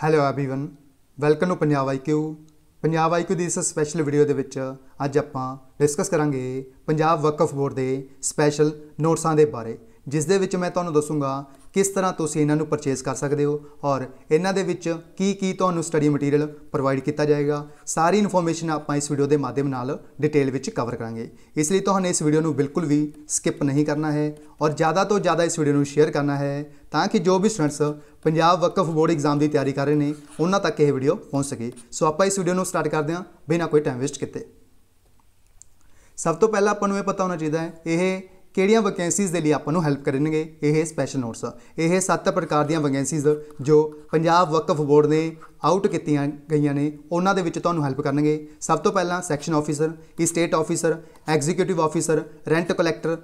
hello everyone welcome to Punjab IQ Punjab IQ ਦੀ ਇਸ special video ਦੇ ਵਿੱਚ ਅੱਜ ਆਪਾਂ ਡਿਸਕਸ ਕਰਾਂਗੇ ਪੰਜਾਬ ਵਕਫ ਬੋਰਡ ਦੇ ਸਪੈਸ਼ਲ ਨੋਟਸਾਂ ਦੇ ਬਾਰੇ ਜਿਸ ਦੇ ਵਿੱਚ ਮੈਂ ਤੁਹਾਨੂੰ ਦੱਸੂਗਾ ਕਿਸ ਤਰ੍ਹਾਂ ਤੁਸੀਂ ਇਹਨਾਂ ਨੂੰ ਪਰਚੇਸ ਕਰ ਸਕਦੇ ਹੋ ਔਰ ਇਹਨਾਂ ਦੇ ਵਿੱਚ ਕੀ ਕੀ ਤੁਹਾਨੂੰ ਸਟੱਡੀ ਮਟੀਰੀਅਲ ਪ੍ਰੋਵਾਈਡ ਕੀਤਾ ਜਾਏਗਾ, ਸਾਰੀ ਇਨਫੋਰਮੇਸ਼ਨ ਆਪਾਂ ਇਸ ਵੀਡੀਓ ਦੇ ਮਾਧਿਅਮ ਨਾਲ ਡਿਟੇਲ ਵਿੱਚ ਕਵਰ ਕਰਾਂਗੇ। ਇਸ ਲਈ ਤੁਹਾਨੂੰ ਇਸ ਵੀਡੀਓ ਨੂੰ ਬਿਲਕੁਲ ਵੀ ਸਕਿਪ ਨਹੀਂ ਕਰਨਾ ਹੈ ਔਰ ਜ਼ਿਆਦਾ ਤੋਂ ਜ਼ਿਆਦਾ ਇਸ ਵੀਡੀਓ ਨੂੰ ਸ਼ੇਅਰ ਕਰਨਾ ਹੈ ਤਾਂ ਕਿ ਜੋ ਵੀ students Punjab Waqf board exam ਦੀ ਤਿਆਰੀ ਕਰ ਰਹੇ ਨੇ, ਉਹਨਾਂ ਤੱਕ ਇਹ ਵੀਡੀਓ ਪਹੁੰਚ ਸਕੇ। ਸੋ ਆਪਾਂ ਇਸ ਵੀਡੀਓ ਨੂੰ ਸਟਾਰਟ ਕਰਦੇ ਹਾਂ ਬਿਨਾਂ ਕੋਈ ਟਾਈਮ ਵੇਸਟ ਕੀਤੇ। ਸਭ ਤੋਂ ਪਹਿਲਾਂ ਆਪਾਂ ਨੂੰ ਇਹ ਪਤਾ ਹੋਣਾ ਚਾਹੀਦਾ ਹੈ, ਇਹ ਕਿਹੜੀਆਂ ਵੈਕੈਂਸੀਜ਼ ਦੇ ਲਈ ਆਪਾਂ ਨੂੰ ਹੈਲਪ ਕਰਨਗੇ? ਇਹ ਸਪੈਸ਼ਲ ਨੋਟਸ ਇਹ ਸੱਤ ਪ੍ਰਕਾਰ ਦੀਆਂ ਵੈਕੈਂਸੀਜ਼ ਜੋ ਪੰਜਾਬ ਵਕਫ ਬੋਰਡ ਨੇ ਆਊਟ ਕੀਤੀਆਂ ਗਈਆਂ ਨੇ। ਉਹਨਾਂ ਦੇ ਵਿੱਚ ਤੁਹਾਨੂੰ ਹੈਲਪ ਕਰਨਗੇ। ਸਭ ਤੋਂ ਪਹਿਲਾਂ section officer state officer executive officer rent collector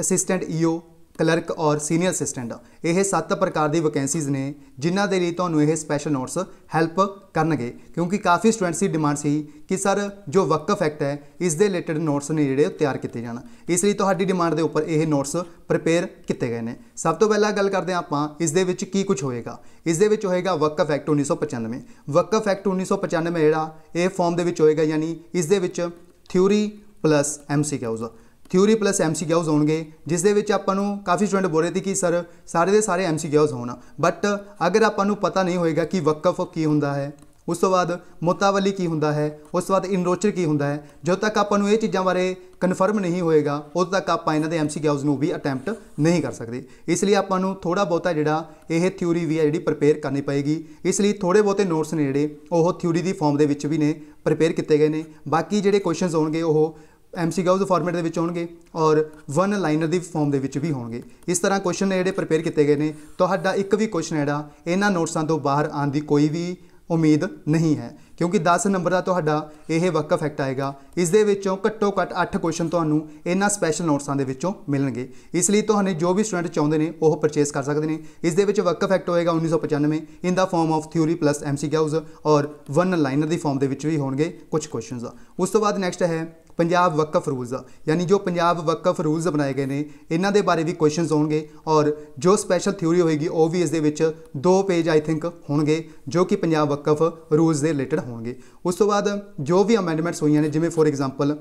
assistant EO clerk ਔਰ ਸੀਨੀਅਰ ਅਸਿਸਟੈਂਟ। ਇਹ ਸੱਤ ਪ੍ਰਕਾਰ ਦੀ ਵੈਕੈਂਸੀਜ਼ ਨੇ, ਜਿਨ੍ਹਾਂ ਦੇ ਲਈ ਤੁਹਾਨੂੰ ਇਹ ਸਪੈਸ਼ਲ ਨੋਟਸ ਹੈਲਪ ਕਰਨਗੇ। ਕਿਉਂਕਿ ਕਾਫੀ ਸਟੂਡੈਂਟਸ ਦੀ ਡਿਮਾਂਡ ਸੀ ਕਿ ਸਰ, ਜੋ ਵਕਫ ਐਕਟ ਹੈ, ਇਸ ਦੇ ਰਿਲੇਟਡ ਨੋਟਸ ਨੇ ਜਿਹੜੇ ਤਿਆਰ ਕੀਤੇ ਜਾਣ। ਇਸ ਲਈ ਤੁਹਾਡੀ ਡਿਮਾਂਡ ਦੇ ਉੱਪਰ ਇਹ ਨੋਟਸ ਪ੍ਰਿਪੇਅਰ ਕੀਤੇ ਗਏ ਨੇ। ਸਭ ਤੋਂ ਪਹਿਲਾਂ ਗੱਲ ਕਰਦੇ ਹਾਂ ਆਪਾਂ ਇਸ ਦੇ ਵਿੱਚ ਕੀ ਕੁਝ ਹੋਏਗਾ। ਇਸ ਦੇ ਵਿੱਚ ਹੋਏਗਾ ਵਕਫ ਐਕਟ 1995 ਵਕਫ ਐਕਟ 1995 ਜਿਹੜਾ, ਇਹ ਫਾਰਮ ਦੇ ਵਿੱਚ ਹੋਏਗਾ, ਯਾਨੀ ਇਸ ਦੇ ਵਿੱਚ theory plus MCQs theory plus MCQs ਹੋਣਗੇ, ਜਿਸ ਦੇ ਵਿੱਚ ਆਪਾਂ ਨੂੰ ਕਾਫੀ ਸਟੂਡੈਂਟ ਬੋਲ ਰਹੇ ਸੀ ਕਿ ਸਰ, ਸਾਰੇ ਦੇ ਸਾਰੇ ਐਮਸੀਕਿਊਜ਼ ਹੋਣ। ਬਟ ਅਗਰ ਆਪਾਂ ਨੂੰ ਪਤਾ ਨਹੀਂ ਹੋਏਗਾ ਕਿ ਵਕਫ ਕੀ ਹੁੰਦਾ ਹੈ, ਉਸ ਤੋਂ ਬਾਅਦ ਮੁਤਾਵਲੀ ਕੀ ਹੁੰਦਾ ਹੈ, ਉਸ ਤੋਂ ਬਾਅਦ ਇਨਰੋਚਰ ਕੀ ਹੁੰਦਾ ਹੈ, ਜਦੋਂ ਤੱਕ ਆਪਾਂ ਨੂੰ ਇਹ ਚੀਜ਼ਾਂ ਬਾਰੇ ਕਨਫਰਮ ਨਹੀਂ ਹੋਏਗਾ, ਉਦੋਂ ਤੱਕ ਆਪਾਂ ਇਹਨਾਂ ਦੇ ਐਮਸੀਕਿਊਜ਼ ਨੂੰ ਵੀ ਅਟੈਂਪਟ ਨਹੀਂ ਕਰ ਸਕਦੇ। ਇਸ ਲਈ ਆਪਾਂ ਨੂੰ ਥੋੜਾ ਬਹੁਤਾ ਜਿਹੜਾ ਇਹ ਥਿਊਰੀ ਵੀ ਹੈ ਜਿਹੜੀ ਪ੍ਰਪੇਅਰ ਕਰਨੀ ਪਏਗੀ। ਇਸ ਲਈ ਥੋੜੇ ਬਹੁਤੇ ਨੋਟਸ ਨੇ ਜਿਹੜੇ, ਉਹ ਥਿਊਰੀ ਦੀ ਫਾਰਮ ਦੇ ਵਿੱਚ ਵੀ ਨੇ ਪ੍ਰਪੇਅਰ ਕੀਤੇ ਗਏ ਨੇ। ਬਾਕੀ ਜਿਹੜੇ ਕੁਐਸਚਨਸ ਹੋਣਗੇ, ਉਹ ਐਮਸੀਕਿਊਜ਼ ਫਾਰਮੈਟ ਦੇ ਵਿੱਚ ਹੋਣਗੇ ਔਰ ਵਨ ਲਾਈਨਰ ਦੀ ਫਾਰਮ ਦੇ ਵਿੱਚ ਵੀ ਹੋਣਗੇ। ਇਸ ਤਰ੍ਹਾਂ ਕੁਐਸਚਨ ਜਿਹੜੇ ਪ੍ਰਪੇਅਰ ਕੀਤੇ ਗਏ ਨੇ, ਤੁਹਾਡਾ ਇੱਕ ਵੀ ਕੁਐਸਚਨ ਜਿਹੜਾ, ਇਹਨਾਂ ਨੋਟਸਾਂ ਤੋਂ ਬਾਹਰ ਆਉਣ ਦੀ ਕੋਈ ਵੀ ਉਮੀਦ ਨਹੀਂ ਹੈ। ਕਿਉਂਕਿ 10 ਨੰਬਰ ਦਾ ਤੁਹਾਡਾ ਇਹ ਵਕਫ ਐਕਟ ਆਏਗਾ। ਇਸ ਦੇ ਵਿੱਚੋਂ ਘੱਟੋ ਘੱਟ 8 ਕੁਐਸਚਨ ਤੁਹਾਨੂੰ ਇਹਨਾਂ ਸਪੈਸ਼ਲ ਨੋਟਸਾਂ ਦੇ ਵਿੱਚੋਂ ਮਿਲਣਗੇ। ਇਸ ਲਈ ਤੁਹਾਨੂੰ ਜੋ ਵੀ ਸਟੂਡੈਂਟ ਚਾਹੁੰਦੇ ਨੇ, ਉਹ ਪਰਚੇਸ ਕਰ ਸਕਦੇ ਨੇ। ਇਸ ਦੇ ਵਿੱਚ ਵਕਫ ਐਕਟ ਹੋਏਗਾ 1995 in the form of theory plus MCQs ਔਰ ਵਨ ਲਾਈਨਰ ਦੀ ਫਾਰਮ ਦੇ ਵਿੱਚ ਵੀ ਹੋਣਗੇ ਕੁਝ ਕੁਐਸਚਨਸ ਉਸ ਤੋਂ ਬਾਅਦ ਨੈਕਸਟ ਹੈ ਪੰਜਾਬ ਵਕਫ ਰੂਲਸ ਯਾਨੀ ਜੋ ਪੰਜਾਬ ਵਕਫ ਰੂਲਸ ਬਣਾਏ ਗਏ ਨੇ, ਇਹਨਾਂ ਦੇ ਬਾਰੇ ਵੀ ਕੁਐਸਚਨਸ ਹੋਣਗੇ ਔਰ ਜੋ ਸਪੈਸ਼ਲ ਥਿਊਰੀ ਹੋਏਗੀ, ਉਹ ਵੀ ਇਸ ਦੇ ਵਿੱਚ ਦੋ ਪੇਜ ਆਈ ਥਿੰਕ ਹੋਣਗੇ, ਜੋ ਕਿ ਪੰਜਾਬ ਵਕਫ ਰੂਲਸ ਦੇ ਰਿਲੇਟਡ ਹੋਣਗੇ। ਉਸ ਤੋਂ ਬਾਅਦ ਜੋ ਵੀ ਅਮੈਂਡਮੈਂਟਸ ਹੋਈਆਂ ਨੇ, ਜਿਵੇਂ ਫੋਰ ਐਗਜ਼ਾਮਪਲ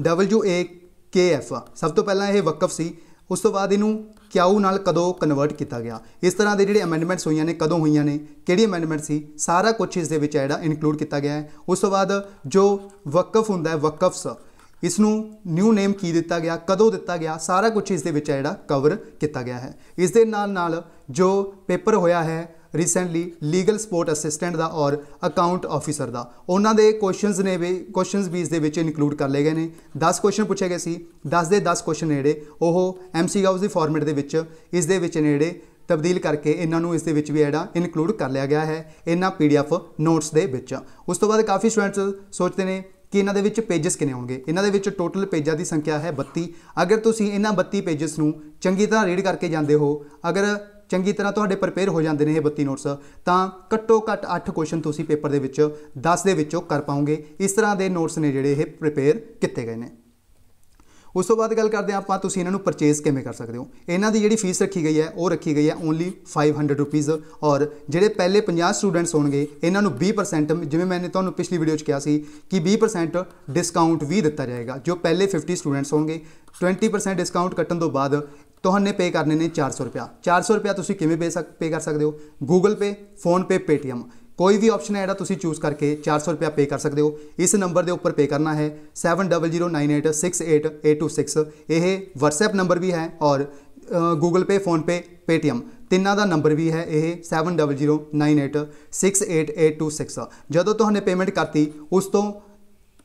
WAKF ਸਭ ਤੋਂ ਪਹਿਲਾਂ ਇਹ ਵਕਫ ਸੀ ਉਸ ਤੋਂ ਬਾਅਦ ਇਹਨੂੰ ਕਿਆਊ ਨਾਲ ਕਦੋਂ ਕਨਵਰਟ ਕੀਤਾ ਗਿਆ? ਇਸ ਤਰ੍ਹਾਂ ਦੇ ਜਿਹੜੇ ਅਮੈਂਡਮੈਂਟਸ ਹੋਈਆਂ ਨੇ, ਕਦੋਂ ਹੋਈਆਂ ਨੇ, ਕਿਹੜੀ ਅਮੈਂਡਮੈਂਟ ਸੀ, ਸਾਰਾ ਕੁਝ ਇਸ ਦੇ ਵਿੱਚ ਜਿਹੜਾ ਇਨਕਲੂਡ ਕੀਤਾ ਗਿਆ ਹੈ। ਉਸ ਤੋਂ ਬਾਅਦ ਜੋ ਵਕਫ ਹੁੰਦਾ ਹੈ, ਵਕਫਸ ਇਸ ਨੂੰ ਨਿਊ ਨੇਮ ਕੀ ਦਿੱਤਾ ਗਿਆ, ਕਦੋਂ ਦਿੱਤਾ ਗਿਆ, ਸਾਰਾ ਕੁਝ ਇਸ ਦੇ ਵਿੱਚ ਜਿਹੜਾ ਕਵਰ ਕੀਤਾ ਗਿਆ ਹੈ। ਇਸ ਦੇ ਨਾਲ ਨਾਲ ਜੋ ਪੇਪਰ ਹੋਇਆ ਹੈ ਰੀਸੈਂਟਲੀ ਲੀਗਲ ਸਪੋਰਟ ਅਸਿਸਟੈਂਟ ਦਾ ਔਰ ਅਕਾਊਂਟ ਆਫੀਸਰ ਦਾ। ਉਹਨਾਂ ਦੇ ਕੁਐਸਚਨਸ ਨੇ ਵੀ ਕੁਐਸਚਨਸ ਵੀ ਇਸ ਦੇ ਵਿੱਚ ਇਨਕਲੂਡ ਕਰ ਲਏ ਗਏ ਨੇ। 10 ਕੁਐਸਚਨ ਪੁੱਛੇ ਗਏ ਸੀ। 10 ਦੇ 10 ਕੁਐਸਚਨ ਨੇੜੇ ਉਹ ਐਮਸੀਕਿਊਜ਼ ਦੀ ਫਾਰਮੈਟ ਦੇ ਵਿੱਚ, ਇਸ ਦੇ ਵਿੱਚ ਨੇੜੇ ਤਬਦੀਲ ਕਰਕੇ ਇਹਨਾਂ ਨੂੰ ਇਸ ਦੇ ਵਿੱਚ ਵੀ ਜਿਹੜਾ ਇਨਕਲੂਡ ਕਰ ਲਿਆ ਗਿਆ ਹੈ, ਇਹਨਾਂ ਪੀਡੀਐਫ ਨੋਟਸ ਦੇ ਵਿੱਚ। ਉਸ ਤੋਂ ਬਾਅਦ ਕਾਫੀ ਸਟੂਡੈਂਟਸ ਸੋਚਦੇ ਨੇ ਕਿ ਇਹਨਾਂ ਦੇ ਵਿੱਚ ਪੇजेस ਕਿੰਨੇ ਹੋਣਗੇ। ਇਹਨਾਂ ਦੇ ਵਿੱਚ ਟੋਟਲ ਪੇਜਾਂ ਦੀ ਸੰਖਿਆ ਹੈ 32 ਅਗਰ ਤੁਸੀਂ ਇਹਨਾਂ 32 ਪੇजेस ਨੂੰ ਚੰਗੀ ਤਰ੍ਹਾਂ ਰੀਡ ਕਰਕੇ ਜਾਂਦੇ ਹੋ, ਅਗਰ ਚੰਗੀ ਤਰ੍ਹਾਂ ਤੁਹਾਡੇ ਪ੍ਰਪੇਅਰ ਹੋ ਜਾਂਦੇ ਨੇ ਇਹ 32 ਨੋਟਸ ਤਾਂ ਘੱਟੋ ਘੱਟ 8 ਕੁਐਸਚਨ ਤੁਸੀਂ ਪੇਪਰ ਦੇ ਵਿੱਚ 10 ਦੇ ਵਿੱਚੋਂ ਕਰ ਪਾਓਗੇ। ਇਸ ਤਰ੍ਹਾਂ ਦੇ ਨੋਟਸ ਨੇ ਜਿਹੜੇ ਇਹ ਪ੍ਰਪੇਅਰ ਕੀਤੇ ਗਏ ਨੇ। ਉਸ ਤੋਂ ਬਾਅਦ ਗੱਲ ਕਰਦੇ ਆਪਾਂ, ਤੁਸੀਂ ਇਹਨਾਂ ਨੂੰ ਪਰਚੇਸ ਕਿਵੇਂ ਕਰ ਸਕਦੇ ਹੋ? ਇਹਨਾਂ ਦੀ ਜਿਹੜੀ ਫੀਸ ਰੱਖੀ ਗਈ ਹੈ, ਉਹ ਰੱਖੀ ਗਈ ਹੈ ਓਨਲੀ 500 ਰੁਪੀਸ ਔਰ ਜਿਹੜੇ ਪਹਿਲੇ 50 ਸਟੂਡੈਂਟਸ ਹੋਣਗੇ, ਇਹਨਾਂ ਨੂੰ 20% ਜਿਵੇਂ ਮੈंने ਤੁਹਾਨੂੰ ਪਿਛਲੀ ਵੀਡੀਓ 'ਚ ਕਿਹਾ ਸੀ ਕਿ 20% ਡਿਸਕਾਊਂਟ ਵੀ ਦਿੱਤਾ ਜਾਏਗਾ। ਜੋ ਪਹਿਲੇ 50 ਸਟੂਡੈਂਟਸ ਹੋਣਗੇ 20% ਡਿਸਕਾਊਂਟ ਕੱਟਣ ਤੋਂ ਬਾਅਦ ਤੁਹਾਨੇ ਪੇ ਕਰਨੇ ਨੇ 400 ਰੁਪਿਆ 400 ਰੁਪਿਆ ਤੁਸੀਂ ਕਿਵੇਂ ਪੇ ਪੇ ਕਰ ਸਕਦੇ ਹੋ Google Pay Phone Pay Paytm ਕੋਈ ਵੀ ਆਪਸ਼ਨ ਹੈ ਜਿਹੜਾ ਤੁਸੀਂ ਚੂਜ਼ ਕਰਕੇ 400 ਰੁਪਿਆ ਪੇ ਕਰ ਸਕਦੇ ਹੋ ਇਸ ਨੰਬਰ ਦੇ ਉੱਪਰ ਪੇ ਕਰਨਾ ਹੈ 7009868826 ਇਹ WhatsApp ਨੰਬਰ ਵੀ ਹੈ ਔਰ Google Pay Phone Pay Paytm ਤਿੰਨਾਂ ਦਾ ਨੰਬਰ ਵੀ ਹੈ ਇਹ 7009868826 ਜਦੋਂ ਤੁਹਾਨੇ ਪੇਮੈਂਟ ਕਰਤੀ ਉਸ ਤੋਂ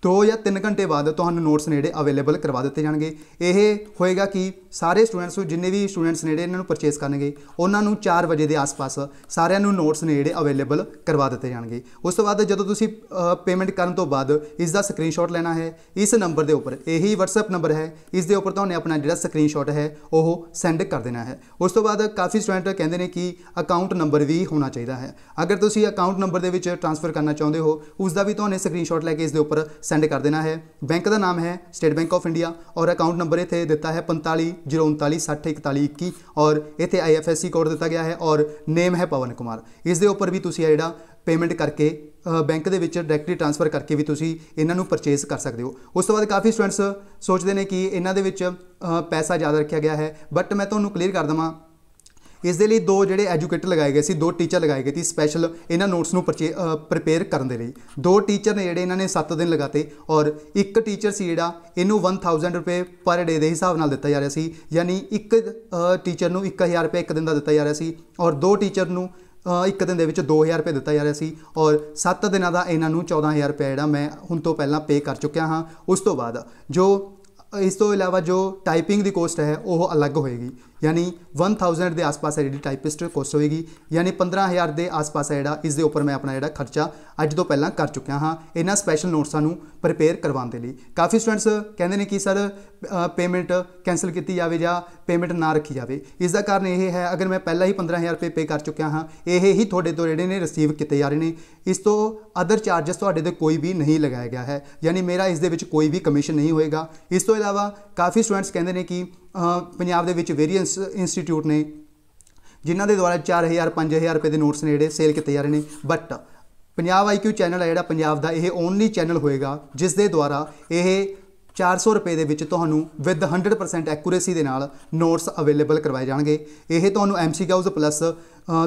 2 ਜਾਂ 3 ਘੰਟੇ ਬਾਅਦ ਤੁਹਾਨੂੰ ਨੋਟਸ ਨੇੜੇ ਅਵੇਲੇਬਲ ਕਰਵਾ ਦਿੱਤੇ ਜਾਣਗੇ ਇਹ ਹੋਏਗਾ ਕਿ ਸਾਰੇ ਸਟੂਡੈਂਟਸ ਜਿੰਨੇ ਵੀ ਸਟੂਡੈਂਟਸ ਨੇੜੇ ਇਹਨਾਂ ਨੂੰ ਪਰਚੇਸ ਕਰਨਗੇ, ਉਹਨਾਂ ਨੂੰ 4 ਵਜੇ ਦੇ ਆਸ-ਪਾਸ ਸਾਰਿਆਂ ਨੂੰ ਨੋਟਸ ਨੇ ਜਿਹੜੇ ਅਵੇਲੇਬਲ ਕਰਵਾ ਦਿੱਤੇ ਜਾਣਗੇ। ਉਸ ਤੋਂ ਬਾਅਦ ਜਦੋਂ ਤੁਸੀਂ ਪੇਮੈਂਟ ਕਰਨ ਤੋਂ ਬਾਅਦ ਇਸ ਦਾ ਸਕਰੀਨਸ਼ਾਟ ਲੈਣਾ ਹੈ, ਇਸ ਨੰਬਰ ਦੇ ਉੱਪਰ, ਇਹੀ WhatsApp ਨੰਬਰ ਹੈ, ਇਸ ਦੇ ਉੱਪਰ ਤੁਹਾਨੂੰ ਆਪਣਾ ਜਿਹੜਾ ਸਕਰੀਨਸ਼ਾਟ ਹੈ, ਉਹ ਸੈਂਡ ਕਰ ਦੇਣਾ ਹੈ। ਉਸ ਤੋਂ ਬਾਅਦ ਕਾਫੀ ਸਟੂਡੈਂਟ ਕਹਿੰਦੇ ਨੇ ਕਿ ਅਕਾਊਂਟ ਨੰਬਰ ਵੀ ਹੋਣਾ ਚਾਹੀਦਾ ਹੈ। ਅਗਰ ਤੁਸੀਂ ਅਕਾਊਂਟ ਨੰਬਰ ਦੇ ਵਿੱਚ ਟ੍ਰਾਂਸਫਰ ਕਰਨਾ ਚਾਹੁੰਦੇ ਹੋ ਉਸ ਦਾ ਵੀ ਤੁਹਾਨੂੰ ਸਕਰੀਨਸ਼ਾਟ ਲੈ ਕੇ ਇਸ ਦੇ ਉੱਪਰ ਸੈਂਡ ਕਰ ਦੇਣਾ ਹੈ। ਬੈਂਕ ਦਾ ਨਾਮ ਹੈ ਸਟੇਟ ਬੈਂਕ ਆਫ ਇੰਡੀਆ ਔਰ ਅਕਾਊਂਟ ਨੰਬਰ ਇੱਥੇ ਦਿੱਤਾ ਹੈ 45 039604121 ਔਰ ਇੱਥੇ ਆਈਐਫਐਸਸੀ ਕੋਡ ਦਿੱਤਾ ਗਿਆ ਹੈ ਔਰ ਨੇਮ ਹੈ ਪਵਨ ਕੁਮਾਰ। ਇਸ ਦੇ ਉੱਪਰ ਵੀ ਤੁਸੀਂ ਇਹ ਜਿਹੜਾ ਪੇਮੈਂਟ ਕਰਕੇ ਬੈਂਕ ਦੇ ਵਿੱਚ ਡਾਇਰੈਕਟਲੀ ਟ੍ਰਾਂਸਫਰ ਕਰਕੇ ਵੀ ਤੁਸੀਂ ਇਹਨਾਂ ਨੂੰ ਪਰਚੇਸ ਕਰ ਸਕਦੇ ਹੋ। ਉਸ ਤੋਂ ਬਾਅਦ ਕਾਫੀ ਸਟੂਡੈਂਟਸ ਸੋਚਦੇ ਨੇ ਕਿ ਇਹਨਾਂ ਦੇ ਵਿੱਚ ਪੈਸਾ ਜ਼ਿਆਦਾ ਰੱਖਿਆ ਗਿਆ ਹੈ ਬਟ ਮੈਂ ਤੁਹਾਨੂੰ ਕਲੀਅਰ ਕਰ ਦਵਾਂ ਇਸ ਦੇ ਲਈ ਦੋ ਜਿਹੜੇ ਐਜੂਕੇਟਰ ਲਗਾਏ ਗਏ ਸੀ, ਦੋ ਟੀਚਰ ਲਗਾਏ ਗਏ ਸੀ ਸਪੈਸ਼ਲ ਇਹਨਾਂ ਨੋਟਸ ਨੂੰ ਪ੍ਰਪੇਅਰ ਕਰਨ ਦੇ ਲਈ। ਦੋ ਟੀਚਰ ਨੇ ਜਿਹੜੇ ਇਹਨਾਂ ਨੇ 7 ਦਿਨ ਲਗਾਤੇ ਔਰ ਇੱਕ ਟੀਚਰ ਸੀ ਜਿਹੜਾ ਇਹਨੂੰ 1000 ਰੁਪਏ ਪਰ ਡੇ ਦੇ ਹਿਸਾਬ ਨਾਲ ਦਿੱਤਾ ਜਾ ਰਿਹਾ ਸੀ, ਯਾਨੀ ਇੱਕ ਟੀਚਰ ਨੂੰ 1000 ਰੁਪਏ ਇੱਕ ਦਿਨ ਦਾ ਦਿੱਤਾ ਜਾ ਰਿਹਾ ਸੀ ਔਰ ਦੋ ਟੀਚਰ ਨੂੰ ਇੱਕ ਦਿਨ ਦੇ ਵਿੱਚ 2000 ਰੁਪਏ ਦਿੱਤਾ ਜਾ ਰਿਹਾ ਸੀ ਔਰ 7 ਦਿਨਾਂ ਦਾ ਇਹਨਾਂ ਨੂੰ 14000 ਰੁਪਏ ਜਿਹੜਾ ਮੈਂ ਹੁਣ ਤੋਂ ਪਹਿਲਾਂ ਪੇ ਕਰ ਚੁੱਕਿਆ ਹਾਂ। ਉਸ ਤੋਂ ਬਾਅਦ ਜੋ ਇਸ ਤੋਂ ਇਲਾਵਾ ਜੋ ਟਾਈਪਿੰਗ ਦੀ ਕੋਸਟ ਹੈ, ਉਹ ਅਲੱਗ ਹੋਏਗੀ। ਯਾਨੀ 1000 ਦੇ ਆਸ-ਪਾਸ ਹੈ ਜਿਹੜੀ ਟਾਈਪਿਸਟ ਕੋਸਟ ਹੋਏਗੀ। ਯਾਨੀ 15000 ਦੇ ਆਸ-ਪਾਸ ਹੈ ਜਿਹੜਾ, ਇਸ ਦੇ ਉੱਪਰ ਮੈਂ ਆਪਣਾ ਜਿਹੜਾ ਖਰਚਾ ਅੱਜ ਤੋਂ ਪਹਿਲਾਂ ਕਰ ਚੁੱਕਿਆ ਹਾਂ, ਇਹਨਾਂ ਸਪੈਸ਼ਲ ਨੋਟਸਾਂ ਨੂੰ ਪ੍ਰਪੇਅਰ ਕਰਵਾਉਣ ਦੇ ਲਈ। ਕਾਫੀ ਸਟੂਡੈਂਟਸ ਕਹਿੰਦੇ ਨੇ ਕਿ ਸਰ ਪੇਮੈਂਟ ਕੈਨਸਲ ਕੀਤੀ ਜਾਵੇ ਜਾਂ ਪੇਮੈਂਟ ਨਾ ਰੱਖੀ ਜਾਵੇ। ਇਸ ਦਾ ਕਾਰਨ ਇਹ ਹੈ, ਅਗਰ ਮੈਂ ਪਹਿਲਾਂ ਹੀ 15000 ਰੁਪਏ ਪੇ ਕਰ ਚੁੱਕਿਆ ਹਾਂ, ਇਹ ਹੀ ਤੁਹਾਡੇ ਤੋਂ ਜਿਹੜੇ ਨੇ ਰਿਸੀਵ ਕੀਤੇ ਜਾ ਰਹੇ ਨੇ। ਇਸ ਤੋਂ ਅਦਰ ਚਾਰजेस ਤੁਹਾਡੇ ਤੇ ਕੋਈ ਵੀ ਨਹੀਂ ਲਗਾਇਆ ਗਿਆ ਹੈ। ਯਾਨੀ ਮੇਰਾ ਇਸ ਦੇ ਵਿੱਚ ਕੋਈ ਵੀ ਕਮਿਸ਼ਨ ਨਹੀਂ ਹੋਏਗਾ। ਇਸ ਤੋਂ ਇਲਾਵਾ ਕਾਫੀ ਸਟੂਡੈਂਟਸ ਕਹਿੰਦੇ ਨੇ ਕਿ ਪੰਜਾਬ ਦੇ ਵਿੱਚ ਵੇਰੀਅੰਸ ਇੰਸਟੀਚਿਊਟ ਨੇ, ਜਿਨ੍ਹਾਂ ਦੇ ਦੁਆਰਾ 4000 5000 ਰੁਪਏ ਦੇ ਨੋਟਸ ਨੇ ਜਿਹੜੇ ਸੇਲ ਕੀਤੇ ਜਾ ਰਹੇ ਨੇ। ਬਟ ਪੰਜਾਬ ਆਈਕਿਊ ਚੈਨਲ ਹੈ ਜਿਹੜਾ ਪੰਜਾਬ ਦਾ, ਇਹ ਓਨਲੀ ਚੈਨਲ ਹੋਏਗਾ, ਜਿਸ ਦੇ ਦੁਆਰਾ ਇਹ 400 ਰੁਪਏ ਦੇ ਵਿੱਚ ਤੁਹਾਨੂੰ ਵਿਦ 100% ਐਕੂਰੇਸੀ ਦੇ ਨਾਲ ਨੋਟਸ ਅਵੇਲੇਬਲ ਕਰਵਾਏ ਜਾਣਗੇ। ਇਹ ਤੁਹਾਨੂੰ ਐਮਸੀਕਿਊਜ਼ ਪਲੱਸ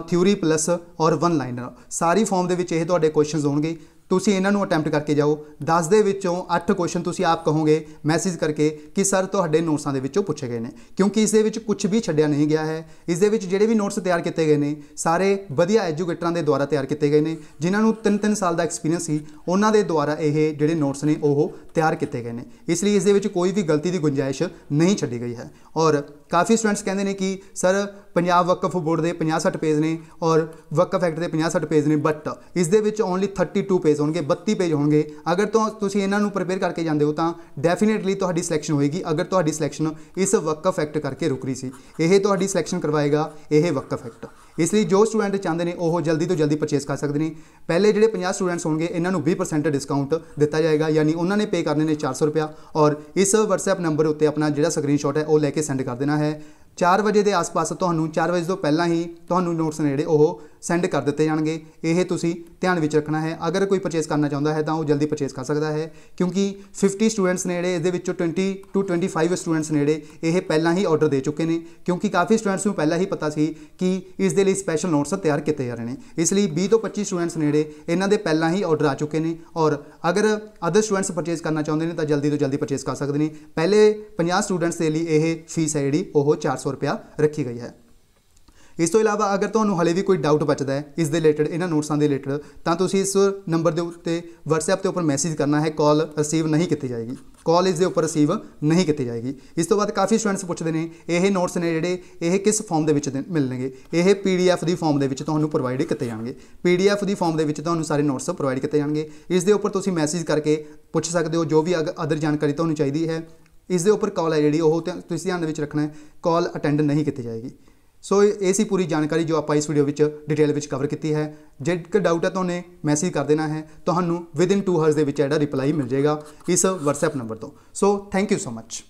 ਥਿਊਰੀ ਪਲੱਸ ਔਰ ਵਨ ਲਾਈਨਰ ਸਾਰੀ ਫਾਰਮ ਦੇ ਵਿੱਚ ਇਹ ਤੁਹਾਡੇ ਕੁਐਸਚਨਸ ਹੋਣਗੇ। ਤੁਸੀਂ ਇਹਨਾਂ ਨੂੰ ਅਟੈਂਪਟ ਕਰਕੇ ਜਾਓ। 10 ਦੇ ਵਿੱਚੋਂ 8 ਕੁਐਸਚਨ ਤੁਸੀਂ ਆਪ ਕਹੋਗੇ ਮੈਸੇਜ ਕਰਕੇ ਕਿ ਸਰ ਤੁਹਾਡੇ ਨੋਟਸਾਂ ਦੇ ਵਿੱਚੋਂ ਪੁੱਛੇ ਗਏ ਨੇ। ਕਿਉਂਕਿ ਇਸ ਦੇ ਵਿੱਚ ਕੁਝ ਵੀ ਛੱਡਿਆ ਨਹੀਂ ਗਿਆ ਹੈ। ਇਸ ਦੇ ਵਿੱਚ ਜਿਹੜੇ ਵੀ ਨੋਟਸ ਤਿਆਰ ਕੀਤੇ ਗਏ ਨੇ, ਸਾਰੇ ਵਧੀਆ ਐਜੂਕੇਟਰਾਂ ਦੇ ਦੁਆਰਾ ਤਿਆਰ ਕੀਤੇ ਗਏ ਨੇ, ਜਿਨ੍ਹਾਂ ਨੂੰ 3-3 ਸਾਲ ਦਾ ਐਕਸਪੀਰੀਅੰਸ ਸੀ, ਉਹਨਾਂ ਦੇ ਦੁਆਰਾ ਇਹ ਜਿਹੜੇ ਨੋਟਸ ਨੇ ਉਹ ਤਿਆਰ ਕੀਤੇ ਗਏ ਨੇ। ਇਸ ਲਈ ਇਸ ਦੇ ਵਿੱਚ ਕੋਈ ਵੀ ਗਲਤੀ ਦੀ ਗੁੰਜਾਇਸ਼ ਨਹੀਂ ਛੱਡੀ ਗਈ ਹੈ। ਔਰ ਕਾਫੀ ਸਟੂਡੈਂਟਸ ਕਹਿੰਦੇ ਨੇ ਕਿ ਸਰ ਪੰਜਾਬ ਵਕਫ ਬੋਰਡ ਦੇ 50-60 ਪੇਜ ਨੇ ਔਰ ਵਕਫ ਐਕਟ ਦੇ 50-60 ਪੇਜ ਨੇ ਬਟ ਇਸ ਦੇ ਵਿੱਚ ਓਨਲੀ 32 ਪੇਜ ਹੋਣਗੇ 32 ਪੇਜ ਹੋਣਗੇ। ਅਗਰ ਤੋਂ, ਤੁਸੀਂ ਇਹਨਾਂ ਨੂੰ ਪ੍ਰਪੇਅਰ ਕਰਕੇ ਜਾਂਦੇ ਹੋ ਤਾਂ ਡੈਫੀਨੇਟਲੀ ਤੁਹਾਡੀ ਸਿਲੈਕਸ਼ਨ ਹੋਏਗੀ। ਅਗਰ ਤੁਹਾਡੀ ਸਿਲੈਕਸ਼ਨ ਇਸ ਵਕਫ ਐਕਟ ਕਰਕੇ ਰੁਕ ਰਹੀ ਸੀ, ਇਹ ਤੁਹਾਡੀ ਸਿਲੈਕਸ਼ਨ ਕਰਵਾਏਗਾ ਇਹ ਵਕਫ ਐਕਟ। ਇਸ ਲਈ ਜੋ ਸਟੂਡੈਂਟ ਚਾਹੁੰਦੇ ਨੇ ਉਹ ਜਲਦੀ ਤੋਂ ਜਲਦੀ ਪਰਚੇਸ ਕਰ ਸਕਦੇ ਨੇ। ਪਹਿਲੇ ਜਿਹੜੇ 50 ਸਟੂਡੈਂਟਸ ਹੋਣਗੇ, ਇਹਨਾਂ ਨੂੰ 20% ਡਿਸਕਾਊਂਟ ਦਿੱਤਾ ਜਾਏਗਾ, ਯਾਨੀ ਉਹਨਾਂ ਨੇ ਪੇ ਕਰਨੇ ਨੇ 400 ਰੁਪਿਆ ਔਰ ਇਸ WhatsApp ਨੰਬਰ ਉੱਤੇ ਆਪਣਾ ਜਿਹੜਾ ਸਕਰੀਨਸ਼ਾਟ ਹੈ, ਉਹ ਲੈ ਕੇ ਸੈਂਡ ਕਰ ਦੇਣਾ। ਹੈ। 4 ਵਜੇ ਦੇ ਆਸ-ਪਾਸ ਤੁਹਾਨੂੰ 4 ਵਜੇ ਤੋਂ ਪਹਿਲਾਂ ਹੀ ਤੁਹਾਨੂੰ ਨੋਟਸ ਨੇ ਜਿਹੜੇ ਉਹ ਸੈਂਡ ਕਰ ਦਿੱਤੇ ਜਾਣਗੇ। ਇਹ ਤੁਸੀਂ ਧਿਆਨ ਵਿੱਚ ਰੱਖਣਾ ਹੈ। ਅਗਰ ਕੋਈ ਪਰਚੇਸ ਕਰਨਾ ਚਾਹੁੰਦਾ ਹੈ ਤਾਂ ਉਹ ਜਲਦੀ ਪਰਚੇਸ ਕਰ ਸਕਦਾ ਹੈ। ਕਿਉਂਕਿ 50 ਸਟੂਡੈਂਟਸ ਨੇੜੇ ਜਿਹੜੇ ਇਹਦੇ ਵਿੱਚੋਂ 20 ਟੂ 25 ਸਟੂਡੈਂਟਸ ਨੇੜੇ ਇਹ ਪਹਿਲਾਂ ਹੀ ਆਰਡਰ ਦੇ ਚੁੱਕੇ ਨੇ। ਕਿਉਂਕਿ ਕਾਫੀ ਸਟੂਡੈਂਟਸ ਨੂੰ ਪਹਿਲਾਂ ਹੀ ਪਤਾ ਸੀ ਕਿ ਇਸ ਦੇ ਲਈ ਸਪੈਸ਼ਲ ਨੋਟਸ ਤਿਆਰ ਕੀਤੇ ਜਾ ਰਹੇ ਨੇ। ਇਸ ਲਈ 20 ਤੋਂ 25 ਸਟੂਡੈਂਟਸ ਨੇੜੇ ਇਹਨਾਂ ਦੇ ਪਹਿਲਾਂ ਹੀ ਆਰਡਰ ਆ ਚੁੱਕੇ ਨੇ। ਔਰ ਅਗਰ ਅਦਰ ਸਟੂਡੈਂਟਸ ਪਰਚੇਸ ਕਰਨਾ ਚਾਹੁੰਦੇ ਨੇ ਤਾਂ ਜਲਦੀ ਤੋਂ ਜਲਦੀ ਪਰਚੇਸ ਕਰ ਸਕਦੇ ਨੇ। ਪਹਿਲੇ 50 ਸਟੂਡੈਂਟਸ ਦੇ ਲਈ ਇਹ ਫੀਸ ਹੈ ਜਿਹੜੀ, ਉਹ 400 ਰੁਪਿਆ ਰੱਖੀ ਗਈ ਹੈ। ਇਸ ਤੋਂ ਇਲਾਵਾ ਅਗਰ ਤੁਹਾਨੂੰ ਹਲੇ ਵੀ ਕੋਈ ਡਾਊਟ ਬਚਦਾ ਹੈ, ਇਸ ਦੇ ਰਿਲੇਟਡ ਇਹਨਾਂ ਨੋਟਸਾਂ ਦੇ ਰਿਲੇਟਡ ਤਾਂ ਤੁਸੀਂ ਇਸ ਨੰਬਰ ਦੇ ਉੱਤੇ WhatsApp ਦੇ ਉੱਪਰ ਮੈਸੇਜ ਕਰਨਾ ਹੈ ਕਾਲ ਰਿਸੀਵ ਨਹੀਂ ਕੀਤੀ ਜਾਏਗੀ। ਕਾਲ ਇਸ ਦੇ ਉੱਪਰ ਰਿਸੀਵ ਨਹੀਂ ਕੀਤੀ ਜਾਏਗੀ। ਇਸ ਤੋਂ ਬਾਅਦ ਕਾਫੀ ਸਟੂਡੈਂਟਸ ਪੁੱਛਦੇ ਨੇ, ਇਹ ਨੋਟਸ ਨੇ ਜਿਹੜੇ, ਇਹ ਕਿਸ ਫਾਰਮ ਦੇ ਵਿੱਚ ਦੇ- ਮਿਲਣਗੇ? ਇਹ PDF ਦੀ ਫਾਰਮ ਦੇ ਵਿੱਚ ਤੁਹਾਨੂੰ ਪ੍ਰੋਵਾਈਡ ਕੀਤੇ ਜਾਣਗੇ। PDF ਦੀ ਫਾਰਮ ਦੇ ਵਿੱਚ ਤੁਹਾਨੂੰ ਸਾਰੇ ਨੋਟਸ ਪ੍ਰੋਵਾਈਡ ਕੀਤੇ ਜਾਣਗੇ। ਇਸ ਦੇ ਉੱਪਰ ਤੁਸੀਂ ਮੈਸੇਜ ਕਰਕੇ ਪੁੱਛ ਸਕਦੇ ਹੋ, ਜੋ ਵੀ ਅਦਰ ਜਾਣਕਾਰੀ ਤੁਹਾਨੂੰ ਚਾਹੀਦੀ ਹੈ, ਇਸ ਦੇ ਉੱਪਰ ਕਾਲ ਹੈ ਜਿਹੜੀ, ਉਹ ਧਿਆ- ਤੁਸੀਂ ਧਿਆਨ ਦੇ ਵਿੱਚ ਰੱਖਣਾ ਹੈ ਕਾਲ ਅਟੈਂਡ ਨਹੀਂ ਕੀਤੀ ਜਾਏਗੀ। ਸੋ ਇਹ ਇਹ ਸੀ ਪੂਰੀ ਜਾਣਕਾਰੀ ਜੋ ਆਪਾਂ ਇਸ ਵੀਡੀਓ ਵਿੱਚ ਡਿਟੇਲ ਵਿੱਚ ਕਵਰ ਕੀਤੀ ਹੈ। ਜੇ ਕੋਈ ਡਾਊਟ ਹੈ ਤੁਹਾਨੂੰ ਮੈਸੇਜ ਕਰ ਦੇਣਾ ਹੈ। ਤੁਹਾਨੂੰ ਵਿਦਿਨ 2 ਹਾਵਰਸ ਦੇ ਵਿੱਚ ਇਹਦਾ ਰਿਪਲਾਈ ਮਿਲ ਜਾਏਗਾ ਇਸ WhatsApp ਨੰਬਰ ਤੋਂ। So thank you so much